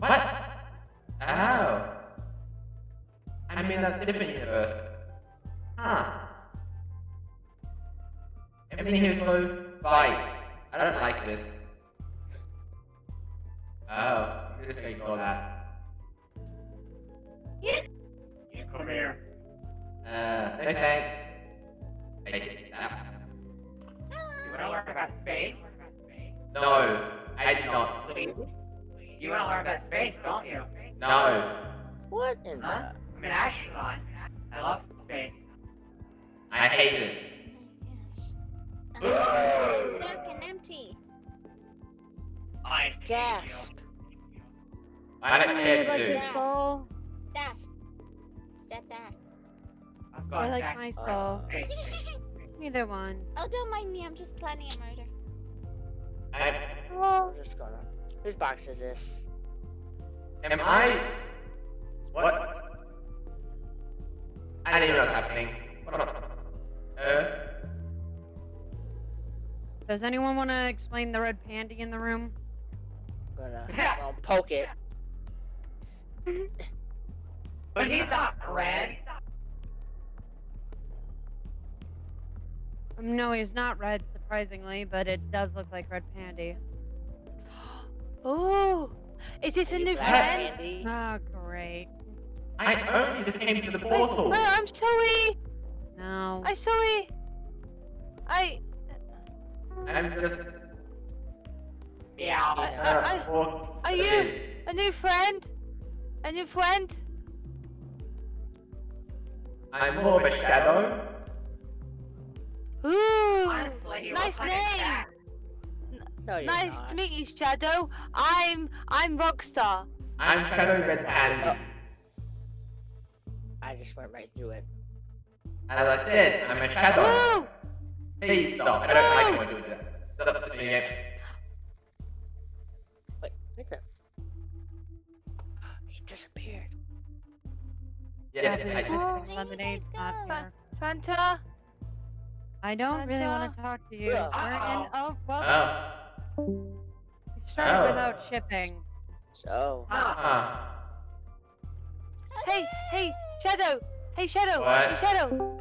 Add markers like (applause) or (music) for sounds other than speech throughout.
What? Oh. I'm in a different universe. Huh. Everything here is so bright. I don't like this. Oh, I'm just gonna ignore that. You come here. Uh, no thanks. That. You wanna learn about space? No, I do not. You wanna learn about space, don't you? No, What in Huh? the? I'm an astronaut. I love space. I hate it. Oh my gosh. It's dark and empty. I Gasp! I don't care like to do. his Death. Is that that? I'm or like back my soul. (laughs) space. Either one. oh, don't mind me. I'm just planning a murder. I, I'm just gonna. Whose box is this? am I? What? I didn't even know what's happening. What on earth? Does anyone want to explain the red pandy in the room? I'm gonna, (laughs) I'm gonna poke it. (laughs) But he's not red. Um, no, he's not red, surprisingly, but it does look like red pandy. Oh, is this a new friend? Andy? Oh, great. I only just came to the portal. I'm sorry. No. I'm sorry. I. I'm just. Yeah. Uh, I- walk- are you- A new friend? A new friend? I'm more of a shadow. Ooh. Honestly, nice looks like name. Cat. No, Nice not. to meet you, Shadow. I'm I'm Rockstar. I'm Shadow Red Pandy. Oh. I just went right through it. As I said, I'm a shadow. Woo! Please stop. I don't like when you do that. Stop doing it. Wait, where's the? He disappeared. Yes, Yeah, I but- do. Oh, hey, Lemonade's you not guys go. here. Fanta. I don't really want to talk to you. Yeah. We're in. Oh, oh well, Oh. We started Oh. without shipping. So, Huh. Huh. Hey, hey, Shadow. Hey, Shadow. What? Hey, Shadow.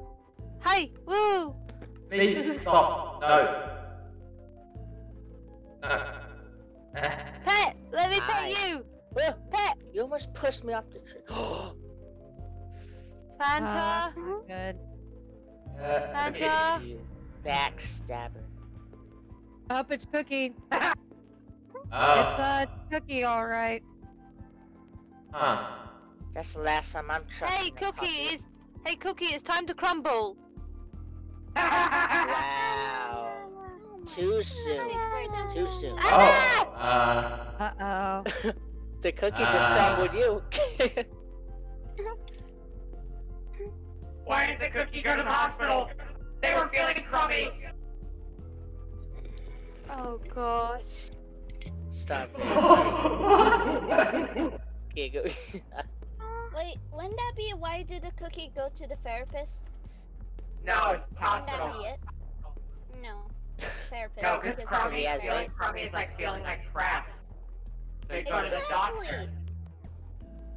Hi. Woo. Please stop. (laughs) Oh, no. No. Pet. Let me Hi. pet you. Whoa, Pet. you almost pushed me off the tree. (gasps) Fanta. Oh, good. Uh, Fanta. backstabber. Oh, it's Cookie. Oh. (laughs) It's uh, Cookie, all right. Huh. That's the last time I'm trusting. Hey, Cookie. puppy. It's hey, Cookie. It's time to crumble. Wow. (laughs) Too soon. Too soon. Oh. Uh. Uh oh. (laughs) The cookie just Ah. crumbled you. Why did the cookie go to the hospital? They were feeling crummy. Oh gosh. Stop it. (laughs) Okay, go. (laughs) Wait, wouldn't that be why did the cookie go to the therapist? No, it's Wouldn't hospital. that be it? No. Therapist. No, because because crummy, he has feeling AIDS. crummy is like feeling like crap. So you go to the Exactly. doctor.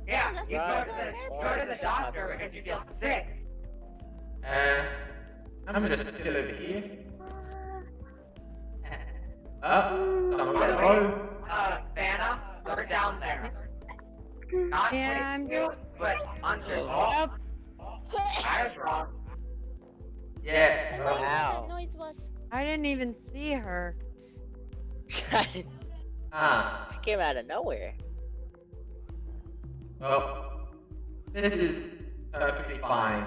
Yeah, that's you go to the go to the doctor because you feel sick. Uh. I'm just still over here. Oh. Someone got low. Uh, Vanna, we're down there. Not Yeah, with I'm- you, but under. Oh, I was wrong. Yeah. And what Wow. that noise was? I didn't even see her. (laughs) ah. she came out of nowhere. Well. This is perfectly fine.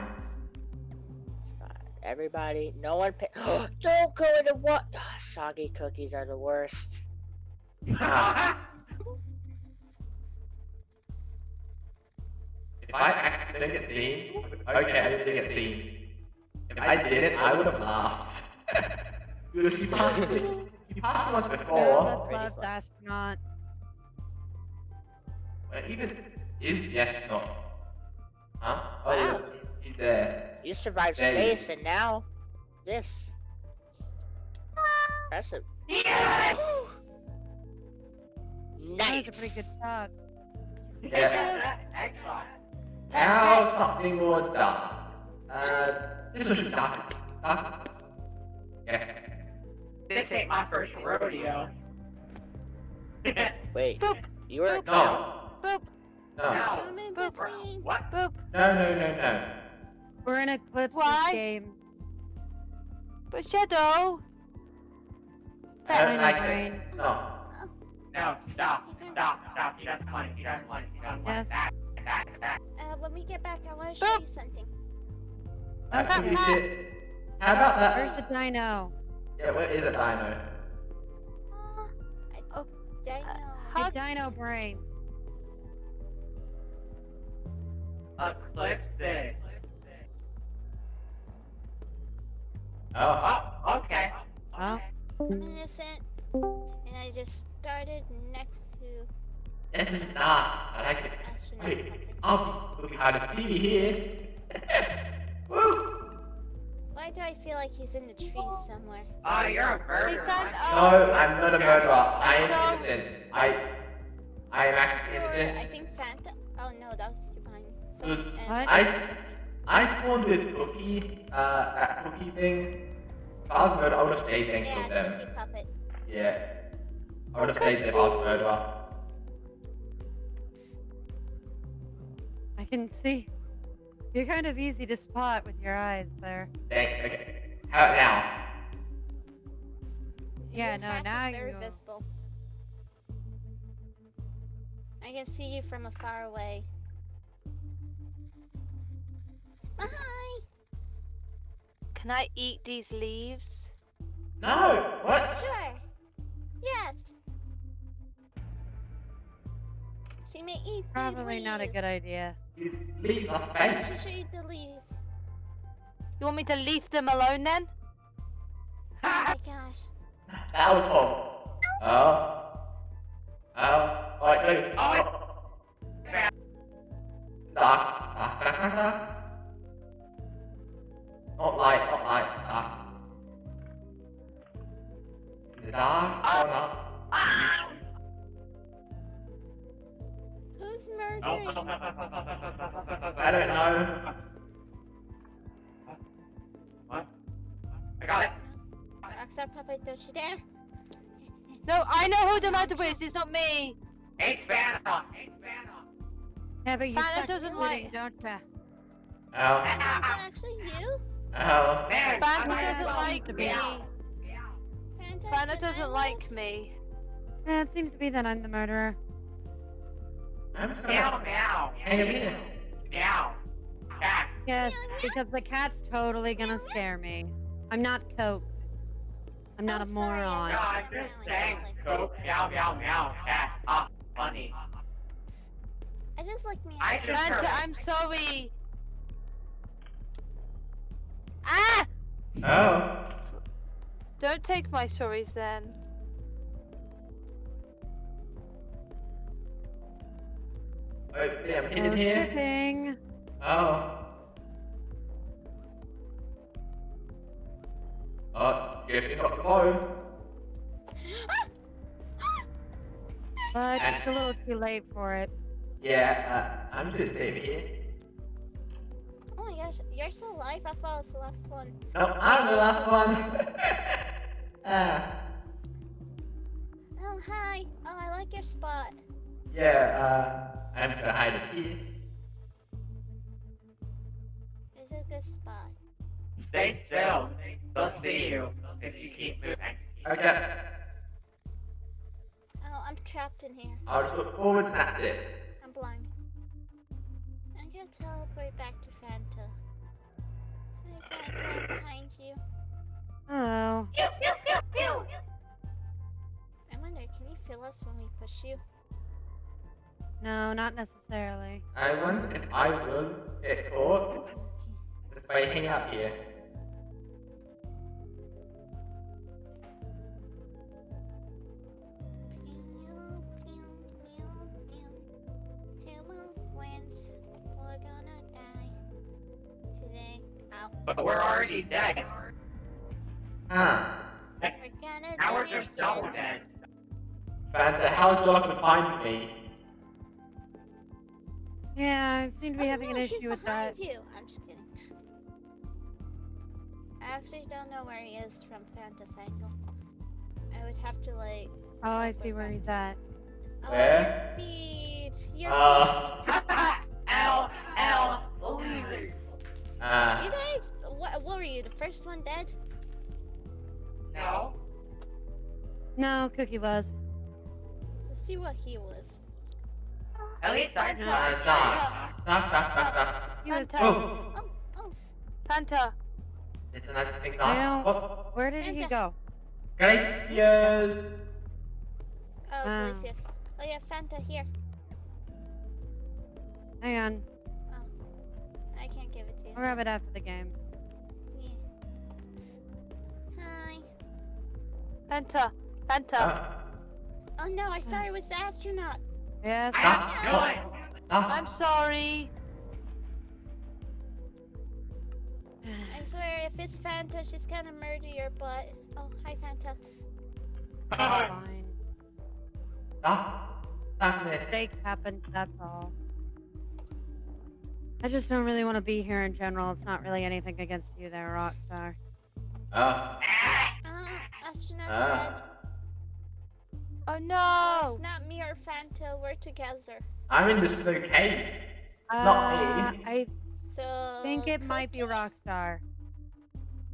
It's fine. Everybody, no one pay. (gasps) Don't go into the what? (sighs) Soggy cookies are the worst. If I actually didn't get seen, okay, I didn't get seen. If I didn't, I would have laughed. because you passed it. You passed once before. that's Pretty last fun. even is the astronaut? Huh? Oh, Wow. he's there. You survived There you- space, and now this. Impressive. yes! That was a pretty good Nice. shot. Yeah. Excellent. Now something more dark. Uh, this one should be dark. Dark. Yes. This ain't my first rodeo. (laughs) Wait, Boop, you were No. boop, No. no. I'm Boop. What? boop. No, no, no, no. We're in Eclipse's Why? game. But Shadow, I don't Dino like brain. No. No, stop. Stop. Stop. You got the money. You got the money. You got the money. Yes. Back. Back. Back. Uh, when we get back, I want to show Boop. you something. That Okay. could. How about that? Where's the dino? Yeah, where is a dino? Uh, I, Oh, Dino. The dino brains. Eclipse Oh. Oh, okay. Oh. I'm innocent, and I just started next to This is dark. I like it. Wait, I'll be out at TV here. (laughs) Woo! Why do I feel like he's in the trees somewhere? Oh, you're a murderer. found- aren't No, I'm not a murderer. I am So- innocent. I, I am actually Or, I think Fanta. Oh no, that was you behind. So, Who's- and What? I, s- I spawned with Cookie, uh, that Cookie thing. If I was a murderer, I would have stayed there and Yeah, killed them. Puppet. Yeah. I would have stayed there if I was a murderer. I can see. You're kind of easy to spot with your eyes there. Dang, okay. How now? Yeah, Your no, hat is now very you- visible. I can see you from afar away. Hi! Can I eat these leaves? No! What? Sure. Yes. She may eat these Probably not a good idea. These leaves are She should eat the leaves. You want me to leave them alone then? Oh my (laughs) gosh. That was horrible. Oh. Oh. Alright, no. Oh, not me. It's Vanna. It's Vanna. Yeah, but you Fanta suck doesn't like- eating, don't ya? Ow. Is it actually you? Ow. Man, Fanta I'm doesn't like me. be. Meow. Fanta? Fanta Can I doesn't like me. Yeah, it seems to be that I'm the murderer. I'm just Meow, gonna meow. hang. Meow. Cat. Yes, Meow, meow. because the cat's totally gonna scare me. I'm not Coke. I'm not Oh, a sorry, I moron. God, this dang Coke. Meow, meow, meow. Cat. Ah, funny. I just like me. I just heard. Fanta, I'm sorry. Ah! Oh. Don't take my sorries then. Okay, I'm No hidden here. shipping. Oh. Oh, Jeffy got the bow. But And- it's a little too late for it. Yeah, uh, I'm just gonna stay here. oh my gosh, you're still alive? I thought I was the last one. No, I'm the last one. (laughs) ah, Oh, hi. Oh, I like your spot. yeah, uh, I'm gonna hide it here. It's a good spot. Stay still. They'll see you if you keep moving. Okay, Oh, I'm trapped in here. I'll just look forwards, that's it. I'm blind. I'm gonna teleport back to Fanta. Hi, Fanta, I'm behind you. Oh, Pew, pew, pew, pew. I wonder, can you feel us when we push you? no, not necessarily. I wonder if I will get caught Okay. just by hanging out here. But we're already dead. Ah, We're gonna Now we're just double dead. Fanta, how's Doc gonna find me? Yeah, I seem to be Oh, having an no, she's issue with that. behind You. I'm just kidding. I actually don't know where he is from Fanta's angle. I would have to like. Oh, I see where he's at. Oh, Where? your feet. Your Uh. feet. (laughs) L L loser. You Uh, guys, what, what were you? The first one dead? No. No, Cookie was. Let's see what he was. At least I No. stop. Stop, stop, stop, stop. He was. Fanta. Oh, Oh, oh, Fanta. it's a nice thing. I Now, don't- what? Where did he go? Gracious. oh, Wow. please, yes. Oh yeah, Fanta here. Hang on. Um, I can't give it to you. I'll grab it after the game. Fanta. Fanta. Uh, ah. Oh no, I thought it was the astronaut. Yes. Ah, I'm Stop. Ah. I'm sorry. I swear, if it's Fanta, she's gonna murder your butt. Oh, hi, Fanta. Fine. Stop. Stop this. Mistake happened. That's all. I just don't really want to be here in general. It's not really anything against you there, Rockstar. Uh, Uh, astronaut Ah. dead. Oh no! It's not me or Fanta, we're together. I'm in the snow cave. Not me. Uh, I So. think it might be Cookie Rockstar.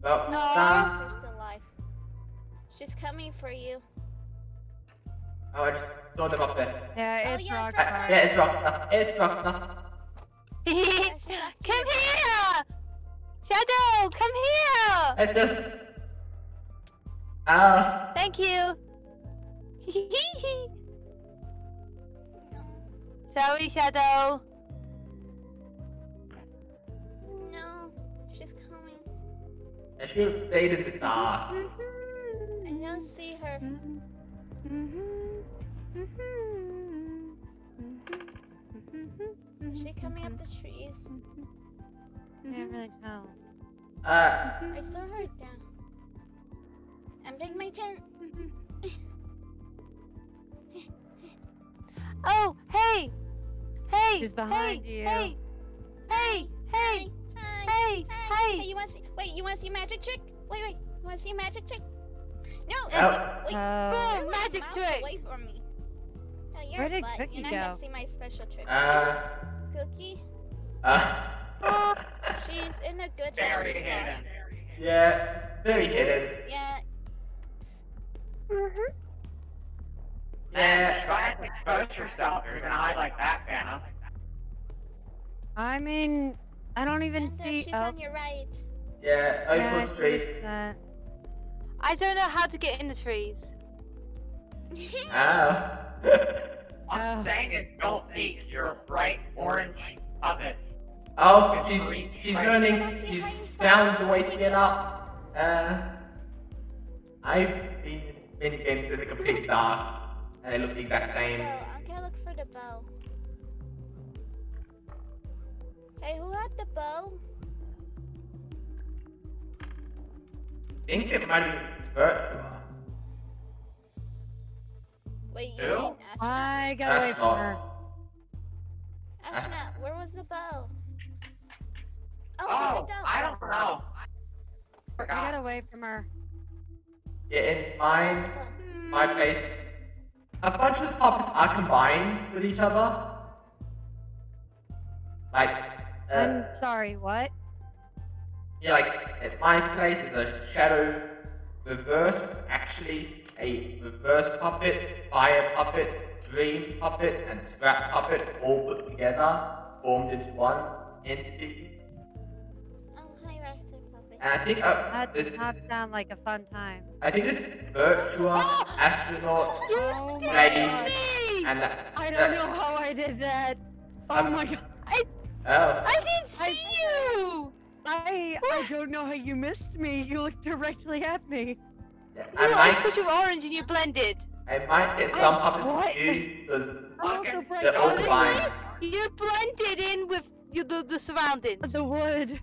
Oh, No. stop. Are still alive. She's coming for you. Oh, I just saw them up there. Yeah, Oh, it's yeah, it's Uh, Rockstar. yeah, it's Rockstar. It's Rockstar. (laughs) come here. Shadow, come here. It's just. Uh, Thank you. (laughs) Sorry, Shadow. no, she's coming. I should have stayed in the dark. I don't see her. Is she coming up the trees? Can't really tell. Uh, I saw her down. I'm taking my chin. (laughs) Oh, hey, hey, She's behind hey, you. Hey, hey, hey, Hi. hey, Hi. hey. you want to see? Wait, you want to see a magic trick? Wait, wait. You want to see a magic trick? No. Oh. Wait. Uh, Boom, Move magic trick. Away from me. Oh, you're Where did butt. Cookie You're not go? gonna see my special trick. uh, Cookie, uh. she's in a good Very hidden. yeah, it's very hidden. Yeah. Man, just go Yeah. ahead and expose yourself. You're gonna hide like that, Phantom. I mean, I don't even Fanta, see. she's Oh, on your right. Yeah, yeah, open I streets. I don't know how to get in the trees. (laughs) Oh. I'm Oh. saying is don't think you're bright orange puppet. oh, she's she's learning. She's found the way to get up. Uh, I've been in many games that are complete dark, and they look the exact same. So I'm gonna look for the bow. Okay, who had the bow? I think it might have been Virtua. Wait, you Who? mean astronaut? I got away That's from her. all. Astronaut, where was the bow? Oh, Oh, I don't know. I Forgot. got away from her. Yeah, in Hmm. my place, a bunch of the puppets are combined with each other. Like, uh, I'm sorry. What? yeah, like at my place is a shadow reverse. It's actually a reverse puppet, fire puppet, dream puppet, and scrap puppet all put together, formed into one entity. And I think uh, That this, does not sound like a fun time. I think this virtual (gasps) astronaut You Oh my lady God. me! and that. I don't know how I did that. Oh Um, my god. Oh. I didn't see you! I I don't know how you missed me. You looked directly at me. I No, I might, put you orange and you blended. I might get some I- puppets what? confused (laughs) because I'm Okay. also bright they're all orange. combined. You blended in with you, the, the surroundings. The wood.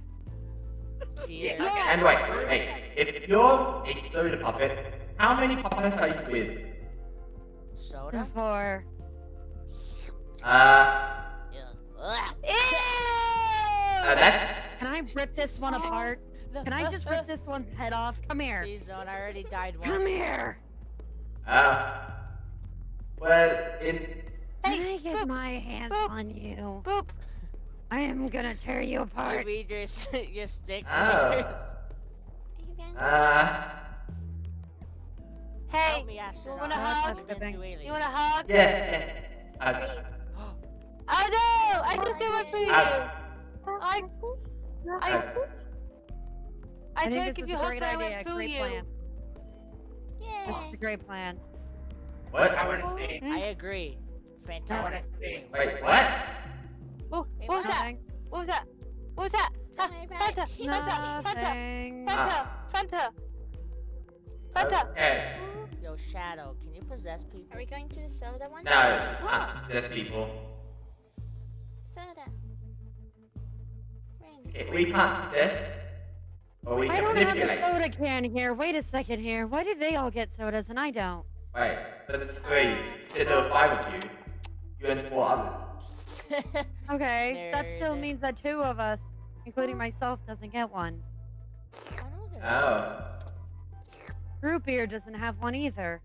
Yeah. Okay. And wait, hey, if you're a soda puppet, how many puppets are you with? Soda? Four. Uh. Ew! Uh, that's. Can I rip this one apart? Can I just rip this one's head off? Come here. Jeez, Zone, I already died once. Come here. Uh. Well, it. Can I get my hands boop, on you? Boop. I am gonna tear you You apart. read your s- your stick Oh. Are you going uh, Hey, Help me, astronaut. wanna hug? You want a hug? yeah. (gasps) Oh no! I just did one for you. I, I, uh, I think tried to this give is you a a hug, great but I idea. went through Great you. plan. This is a great plan. what? I wanna see. I agree. Fantastic. I wanna see. Wait, what? Wait, what was that? What was that? What was that? Ah, Fanta. Fanta, Fanta, Fanta, Fanta, Fanta. Okay. Yo, Shadow, can you possess people? Are we going to the soda one? No, uh, there's people. Soda. Friends. Okay, we can't possess. Or we I don't have a soda can here. Wait a second here. Why do they all get sodas and I don't? Wait, but there's three. You said there were five of you. You and four others. Okay, that still Nerd. means that two of us, including myself, doesn't get one. I Oh. Root beer doesn't have one either.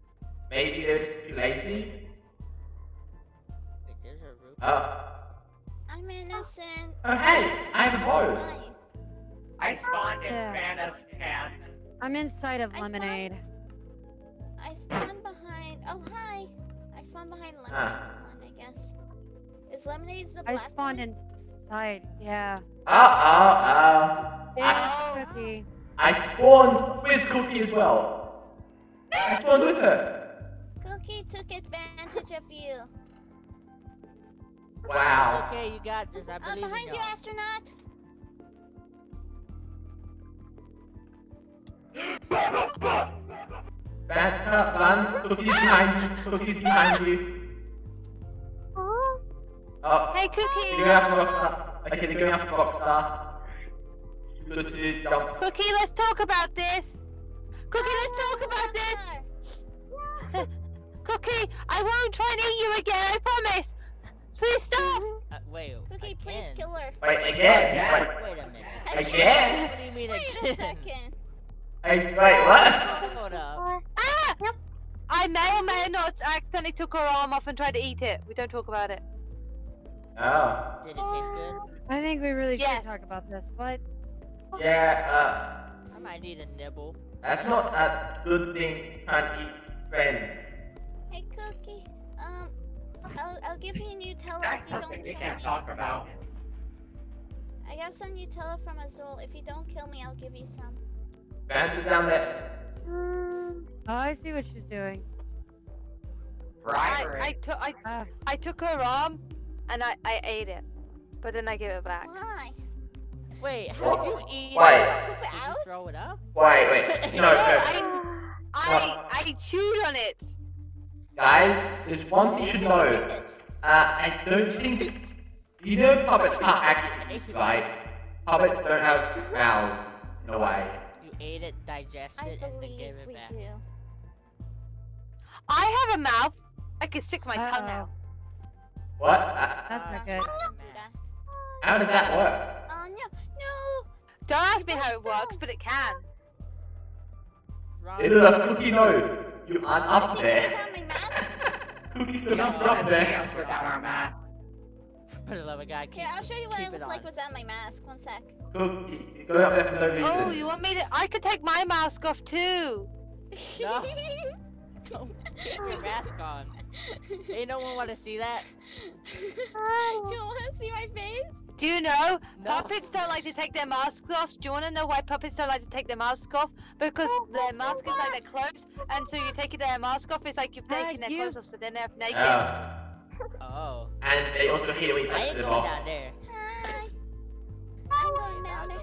Maybe they're just too lazy? Wait, there's a root. Oh. I'm innocent. Oh, hey! I have a bow! Nice. I spawned in Yeah. Fanta's can. I'm inside of I lemonade. I spawned behind. Oh hi. I spawned behind Lemonade's Ah. One, I. Is Lemonade's the I black spawned one? inside. Yeah. Oh, oh. There's I, Cookie. I spawned with Cookie as well. I spawned with her. Cookie took advantage of you. Wow. It's okay, you got this. I I'm believe in behind you, y'all. astronaut. (gasps) Back up, run. Cookie's behind you. Cookie's behind you. Hey, They're Cookie. going after Rockstar. Okay, they're going after Rockstar. Good to dump. Cookie, let's talk about this. Cookie, let's talk about this. (laughs) Cookie, I won't try and eat you again. I promise. Please stop. Uh, wait, Cookie, please kill her. Wait, again. Wait, Wait a minute. Again? What do you mean Wait a second. (laughs) hey, wait, what? Hold up. Ah! I may or may not accidentally took her arm off and tried to eat it. We don't talk about it. Oh. Did it taste good? I think we really Yeah. should talk about this. What? Yeah, uh, I might need a nibble. that's not a good thing trying to eat friends. Hey, Cookie. Um, I'll, I'll give you Nutella if That's you don't something we kill can't me. talk about. I got some Nutella from Ozul. If you don't kill me, I'll give you some. Bandit down there. Oh, I see what she's doing. I, Bribery. I took I, Ah, I took her arm and I, I ate it. But then I gave it back. Why? Wait, how did you eat Wait. it? Poop it Did out? you throw it up? Wait, wait. (laughs) No, No, no. I, I, I chewed on it. Guys, there's one thing you should know. Uh, I don't think. You know puppets can't actually eat, right? Puppets don't have mouths, in a way. You ate it, digested it, and then gave it back. do. I have a mouth. I can stick my tongue Uh-oh. out. What? Uh, That's not good. how does that work? Oh no, no! Don't ask me how it works, but it can. Wrong. Little does Cookie know. You aren't up there. it's on my mask. Cookie You still don't (laughs) not up there. us without our mask. For the love of God, keep, Here, I'll show you what it look like without my mask. One sec. Cookie, you're going up there for no reason. Oh, you want me to? I could take my mask off too. No. (laughs) Don't get your mask on. Ain't no one want to see that. you don't want to see my face? Do you know No. puppets don't like to take their masks off? Do you want to know why puppets don't like to take their masks off? Because their mask is like their clothes, and so you take their mask off, it's like you've Ah, taken their you- clothes off, so they're never naked. Oh. Oh. And they also hate it when you I touch ain't the going down box. there. Hi. I'm going down there.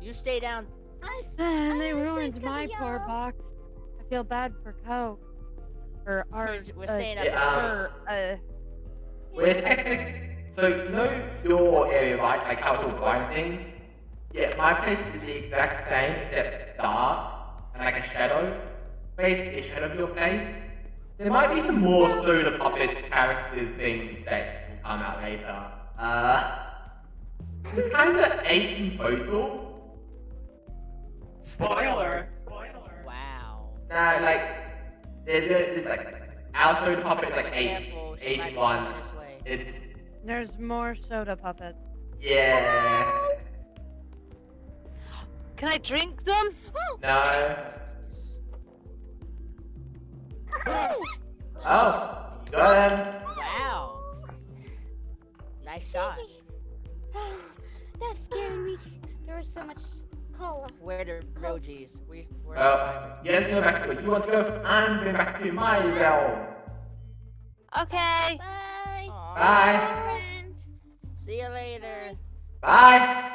You stay down. I, And they I'm ruined my poor box. I feel bad for Coke. Or our, We're, we're uh, up. Yeah, um, or, uh, We're technically. So, you know your area, right? Like how it's all blind things? Yeah, my place is the exact same, except dark and like a shadow. Basically, a shadow of your place. There might be some more soda puppet character things that will come out later. Uh. There's kind of eight in total. Spoiler. Spoiler. Wow. Nah, like, there's a, there's like, our soda puppet is like eight, Careful, she might be 81. coming this way. It's, There's more soda puppets. yeah. Can I drink them? No. Please. (gasps) Oh, you got him. Wow. Nice shot. (gasps) that scared me. There was so much cola. Where the real G's? We, we're Well, survivors. you guys go back to where you want to go. I'm going back to my realm. Okay. Bye. Bye. Bye. See you later. Bye.